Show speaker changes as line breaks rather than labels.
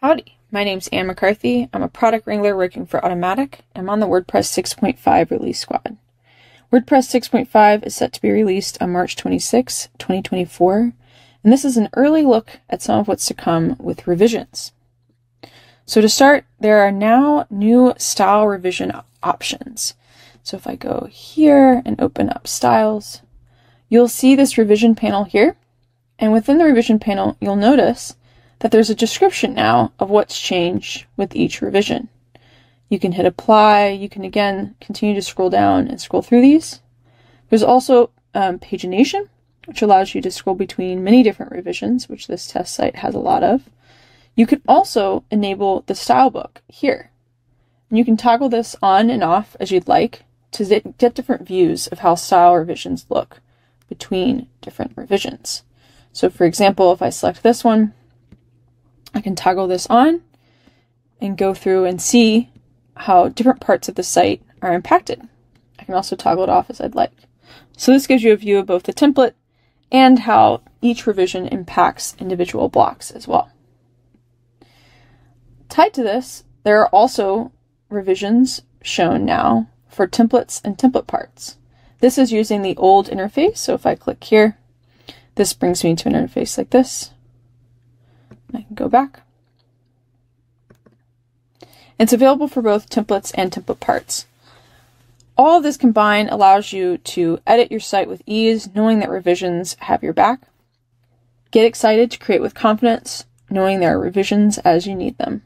Howdy, my name's Anne McCarthy. I'm a product wrangler working for Automattic. I'm on the WordPress 6.5 release squad. WordPress 6.5 is set to be released on March 26, 2024, and this is an early look at some of what's to come with revisions. So to start, there are now new style revision options. So if I go here and open up styles, you'll see this revision panel here. And within the revision panel, you'll notice that there's a description now of what's changed with each revision. You can hit apply. You can again continue to scroll down and scroll through these. There's also um, pagination, which allows you to scroll between many different revisions, which this test site has a lot of. You can also enable the style book here. And you can toggle this on and off as you'd like to get different views of how style revisions look between different revisions. So for example, if I select this one, I can toggle this on and go through and see how different parts of the site are impacted. I can also toggle it off as I'd like. So this gives you a view of both the template and how each revision impacts individual blocks as well. Tied to this, there are also revisions shown now for templates and template parts. This is using the old interface, so if I click here, this brings me to an interface like this. Go back. It's available for both templates and template parts. All of this combined allows you to edit your site with ease, knowing that revisions have your back. Get excited to create with confidence, knowing there are revisions as you need them.